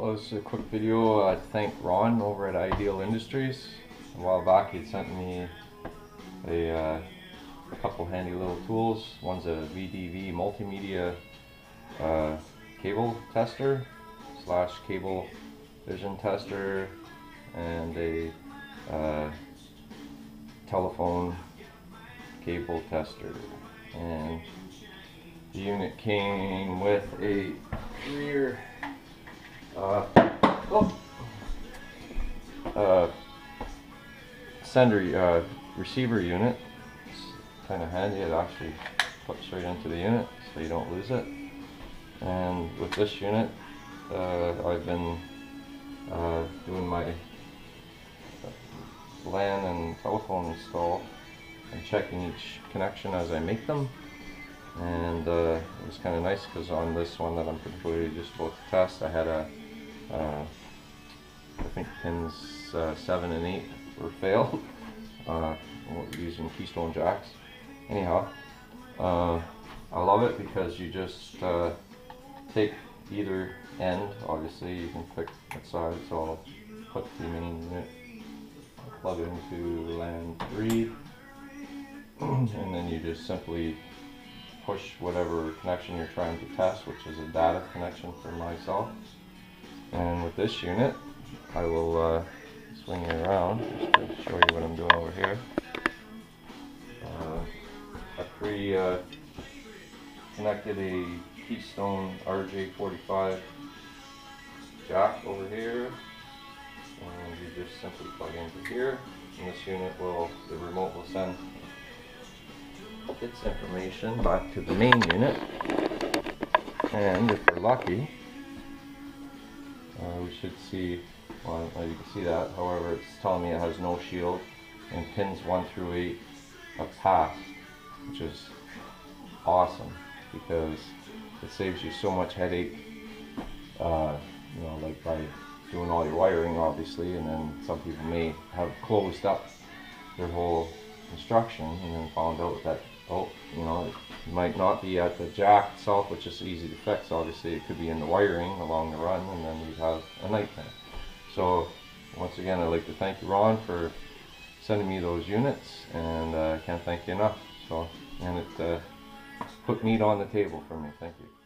Well, this is a quick video I thank Ron over at Ideal Industries. A while back he sent me a, uh, a couple handy little tools. One's a VDV multimedia uh, cable tester slash cable vision tester and a uh, telephone cable tester and the unit came with a rear uh, oh, uh, sender uh, receiver unit. It's kind of handy. It actually puts right into the unit so you don't lose it. And with this unit, uh, I've been uh, doing my LAN and telephone install and checking each connection as I make them and uh, it was kind of nice because on this one that I'm particularly just about to test I had a uh, I think pins uh, 7 and 8 were failed uh, using keystone jacks. Anyhow uh, I love it because you just uh, take either end obviously you can pick what side so I'll put the main unit plug into LAN 3 and then you just simply push whatever connection you're trying to test which is a data connection for myself and with this unit, I will uh, swing it around just to show you what I'm doing over here. Uh, I pre uh, connected a Keystone RJ45 jack over here. And you just simply plug into here. And this unit will, the remote will send its information back to the main unit. And if we're lucky uh, we should see, well you can see that, however it's telling me it has no shield and pins 1 through 8 have passed, which is awesome because it saves you so much headache, uh, you know, like by doing all your wiring obviously and then some people may have closed up their whole instruction and then found out that, oh, you know, it might not be at the jack itself, which is easy to fix. Obviously, it could be in the wiring along the run, and then you'd have a nightmare. So, once again, I'd like to thank you, Ron, for sending me those units, and uh, I can't thank you enough. So, and it uh, put meat on the table for me. Thank you.